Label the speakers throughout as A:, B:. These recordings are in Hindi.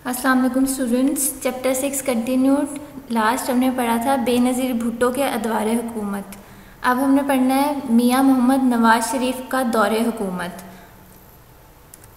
A: अस्सलाम वालेकुम students chapter six continued last हमने पढ़ा था बेनज़ीर भुट्टो के अदवार हुकूमत। अब हमने पढ़ना है मियाँ मोहम्मद नवाज़ शरीफ का दौर हुकूमत।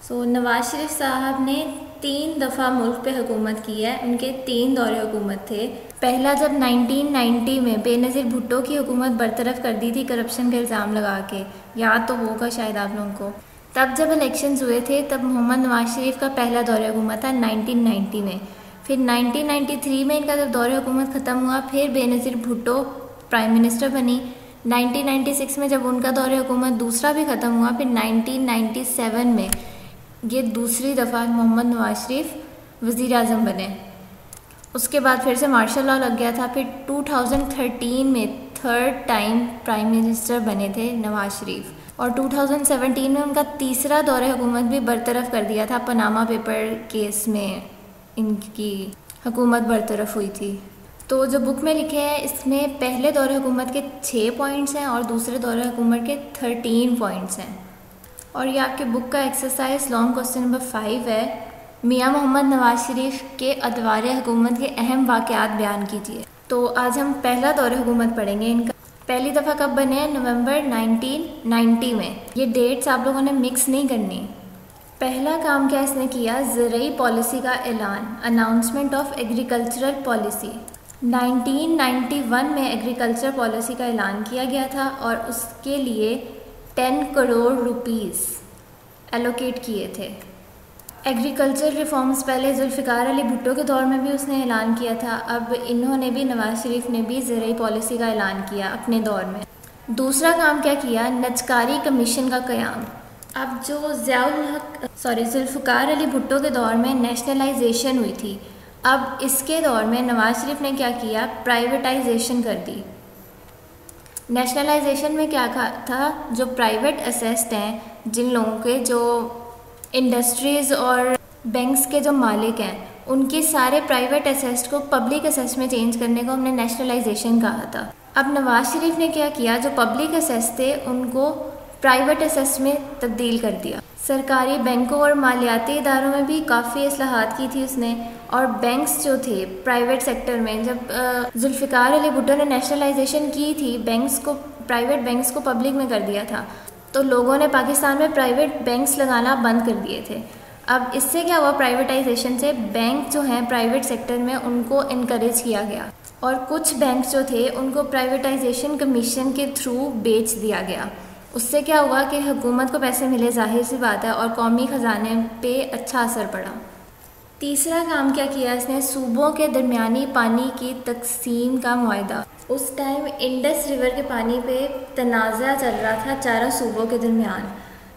A: सो so, नवाज़ शरीफ साहब ने तीन दफ़ा मुल्क पे हुकूमत की है। उनके तीन दौरे हुकूमत थे। पहला जब 1990 में बेनज़ीर भुट्टो की हुकूमत बरतरफ कर दी थी करप्शन का इल्ज़ाम लगा के। याद तो होगा शायद आप लोगों को। तब जब इलेक्शंस हुए थे, तब मोहम्मद नवाज़ शरीफ का पहला दौर हुकूमत था 1990 में। फिर 1993 में इनका जब दौर हुकूमत ख़त्म हुआ, फिर बेनज़ीर भुट्टो प्राइम मिनिस्टर बनी। 1996 में जब उनका दौर हुकूमत दूसरा भी ख़त्म हुआ, फिर 1997 में ये दूसरी दफ़ा मोहम्मद नवाज़ शरीफ वज़ी अजम बने। उसके बाद फिर से मार्शल लॉ लग गया था, फिर 2013 में थर्ड टाइम प्राइम मिनिस्टर बने थे नवाज़ शरीफ। और 2017 में उनका तीसरा दौरे हुकूमत भी बरतरफ कर दिया था, पनामा पेपर केस में इनकी हुकूमत बरतरफ हुई थी। तो जो बुक में लिखे हैं, इसमें पहले दौरे हुकूमत के छः पॉइंट्स हैं और दूसरे दौरे हुकूमत के थर्टीन पॉइंट्स हैं। और ये आपके बुक का exercise long question number five है। मियाँ मोहम्मद नवाज़ शरीफ के अदवार हुकूमत के अहम वाक़ात बयान कीजिए। तो आज हम पहला दौर हुकूमत पढ़ेंगे, इनका पहली दफ़ा कब बने नवंबर 1990 में। ये डेट्स आप लोगों ने मिक्स नहीं करनी। पहला काम क्या इसने किया? ज़रूरी पॉलिसी का ऐलान। अनाउंसमेंट ऑफ़ एग्रीकल्चरल पॉलिसी 1991 में एग्रीकल्चर पॉलिसी का ऐलान किया गया था और उसके लिए 10 करोड़ रुपीस एलोकेट किए थे। एग्रीकल्चर रिफॉर्म्स पहले जुल्फ़िकार अली भुट्टो के दौर में भी उसने ऐलान किया था, अब इन्होंने भी नवाज़ शरीफ ने भी ज़रूरी पॉलिसी का ऐलान किया अपने दौर में। दूसरा काम क्या किया? नचकारी कमीशन का क़्याम। अब जो ज़ियाउल हक सॉरी जुल्फ़िकार अली भुट्टो के दौर में नेशनलाइजेशन हुई थी, अब इसके दौर में नवाज़ शरीफ ने क्या किया? प्राइवेटाइजेशन कर दी। नेशनलाइजेशन में क्या था? जो प्राइवेट असेस्ट हैं, जिन लोगों के जो इंडस्ट्रीज़ और बैंक्स के जो मालिक हैं, उनके सारे प्राइवेट असेस्ट को पब्लिक असेस्ट में चेंज करने को हमने नेशनलाइजेशन कहा था। अब नवाज़ शरीफ ने क्या किया, जो पब्लिक असेस थे, उनको प्राइवेट असेस्ट में तब्दील कर दिया। सरकारी बैंकों और मालियाती इदारों में भी काफ़ी असलाहत की थी उसने, और बैंक्स जो थे प्राइवेट सेक्टर में, जब जुल्फ़िकार अली भुट्टो ने नेशनलाइजेशन की थी, बैंक्स को, प्राइवेट बैंक्स को पब्लिक में कर दिया था। तो लोगों ने पाकिस्तान में प्राइवेट बैंक्स लगाना बंद कर दिए थे। अब इससे क्या हुआ? प्राइवेटाइजेशन से बैंक जो हैं प्राइवेट सेक्टर में उनको इनक्रेज किया गया। और कुछ बैंक जो थे, उनको प्राइवेटाइजेशन कमीशन के थ्रू बेच दिया गया। उससे क्या हुआ कि हुकूमत को पैसे मिले, ज़ाहिर सी बात है, और कौमी ख़जाने पे अच्छा असर पड़ा। तीसरा काम क्या किया इसने? सूबों के दरमियानी पानी की तकसीम का माहा उस टाइम इंडस रिवर के पानी पे तनाज़ा चल रहा था चारों सूबों के दरमियान।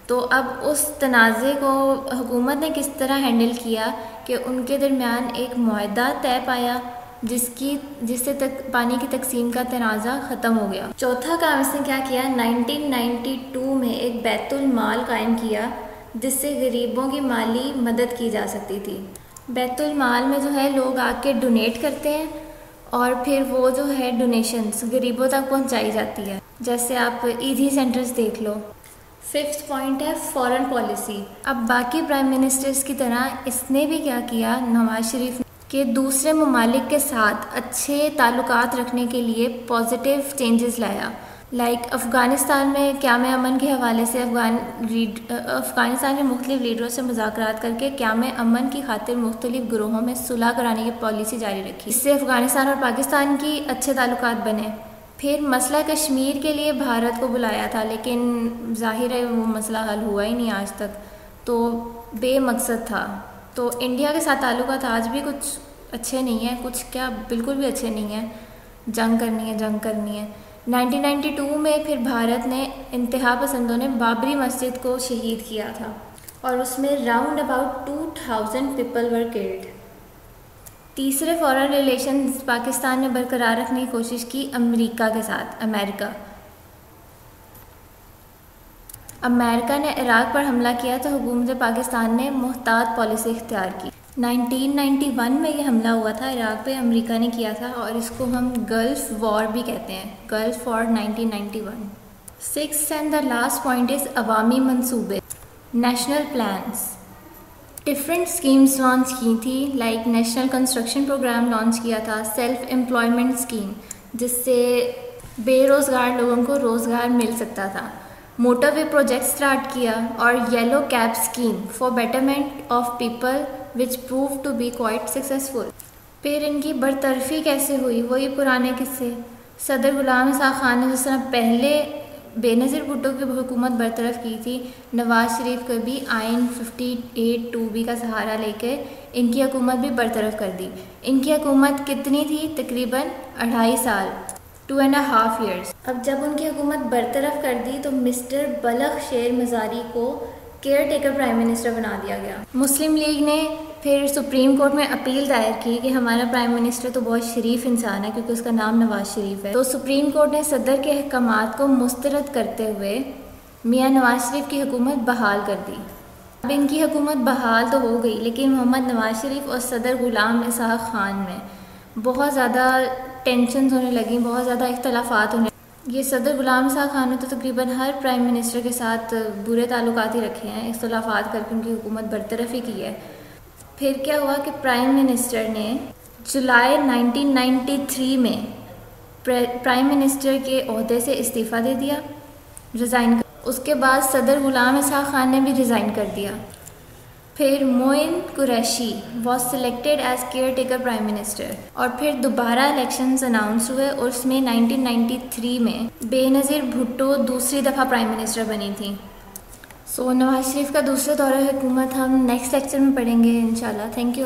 A: तो अब उस तनाज़े को हुकूमत ने किस तरह हैंडल किया कि उनके दरमियान एक माहा तय पाया, जिसकी, जिससे तक पानी की तकसीम का तनाज़ा ख़त्म हो गया। चौथा काम इसने क्या किया? 1992 में एक बैतुल माल कायम किया, जिससे गरीबों की माली मदद की जा सकती थी। बैतुल माल में जो है लोग आके डोनेट करते हैं और फिर वो जो है डोनेशंस गरीबों तक पहुंचाई जाती है। जैसे आप ईदी सेंटर्स देख लो। फिफ्थ पॉइंट है फॉरेन पॉलिसी अब बाकी प्राइम मिनिस्टर्स की तरह इसने भी क्या किया? नवाज़ शरीफ के दूसरे ममालिक के साथ अच्छे ताल्लुकात रखने के लिए पॉजिटिव चेंजेस लाया। लाइक like, अफ़गानिस्तान में क्या मैं अमन के हवाले से अफ़गान अफ़गानिस्तान के मुख्तलिफ़ लीडरों से मुजाकर करके क्या मैं अमन की खातिर मुख्तलिफ़ ग्रोहों में सुलह कराने की पॉलिसी जारी रखी? इससे अफ़गानिस्तान और पाकिस्तान की अच्छे ताल्लुक बने। फिर मसला कश्मीर के लिए भारत को बुलाया था लेकिन ज़ाहिर है वो मसला हल हुआ ही नहीं आज तक। तो बेमकसद था। तो इंडिया के साथ ताल्लुक आज भी कुछ अच्छे नहीं हैं कुछ क्या बिल्कुल भी अच्छे नहीं हैं। जंग करनी है जंग करनी है। 1992 में फिर भारत ने इंतहा पसंदों ने बाबरी मस्जिद को शहीद किया था और उसमें round about 2000 people were killed तीसरे फॉरेन रिलेशंस पाकिस्तान ने बरकरार रखने की कोशिश की अमेरिका के साथ, अमेरिका। अमेरिका ने इराक पर हमला किया तो हुकूमत पाकिस्तान ने मुहतात पॉलिसी इख्तियार की। 1991 में ये हमला हुआ था, इराक पे अमेरिका ने किया था और इसको हम गल्फ़ वॉर भी कहते हैं, Gulf war 1991 six and the last point is अवामी मंसूबे national plans different schemes launch की थी like national construction programme launch किया था सेल्फ एम्प्लॉयमेंट स्कीम जिससे बेरोज़गार लोगों को रोज़गार मिल सकता था। मोटरवे प्रोजेक्ट स्टार्ट किया और yellow cab scheme for betterment of people which prove to be quite successful फिर इनकी बरतरफी कैसे हुई? वही पुराने किस्से। सदर गुलाम शाह खान ने जिस तरह पहले बेनज़ीर भुट्टो की हुकूमत बरतरफ की थी, नवाज़ शरीफ को भी आइन 58 टू बी का सहारा लेकर इनकी हुकूमत भी बरतरफ कर दी। इनकी हुकूमत कितनी थी? तकरीबन अढ़ाई साल टू एंड हाफ़ ईयर्स अब जब उनकी हुकूमत बरतरफ कर दी तो मिस्टर बलख शेर मजारी को केयर टेकर प्राइम मिनिस्टर बना दिया गया। मुस्लिम लीग ने फिर सुप्रीम कोर्ट में अपील दायर की कि हमारा प्राइम मिनिस्टर तो बहुत शरीफ इंसान है, क्योंकि उसका नाम नवाज़ शरीफ है। तो सुप्रीम कोर्ट ने सदर के अहकाम को मुस्तरद करते हुए मियाँ नवाज़ शरीफ की हुकूमत बहाल कर दी। अब इनकी हुकूमत बहाल तो हो गई, लेकिन मोहम्मद नवाज़ शरीफ और सदर गुलाम इसहाक ख़ान में बहुत ज़्यादा टेंशन होने लगी, बहुत ज़्यादा इख्तलाफात होने ये सदर गुलाम शाह खान ने तो तकरीबन हर प्राइम मिनिस्टर के साथ बुरे ताल्लुक ही रखे हैं, इख्तलाफात करके उनकी हुकूमत बरतरफी की है। फिर क्या हुआ कि प्राइम मिनिस्टर ने जुलाई 1993 में प्राइम मिनिस्टर के अहदे से इस्तीफ़ा दे दिया, रिज़ाइन कर, उसके बाद सदर गुलाम शाह खान ने भी रिज़ाइन कर दिया। फिर Moin Qureshi was selected as caretaker prime minister और फिर दोबारा इलेक्शंस अनाउंस हुए और उसमें 1993 में बेनज़ीर भुट्टो दूसरी दफ़ा प्राइम मिनिस्टर बनी थी। सो so, नवाज़ शरीफ का दूसरा दौरा हुकूमत हम नेक्स्ट लेक्चर में पढ़ेंगे इन थैंक यू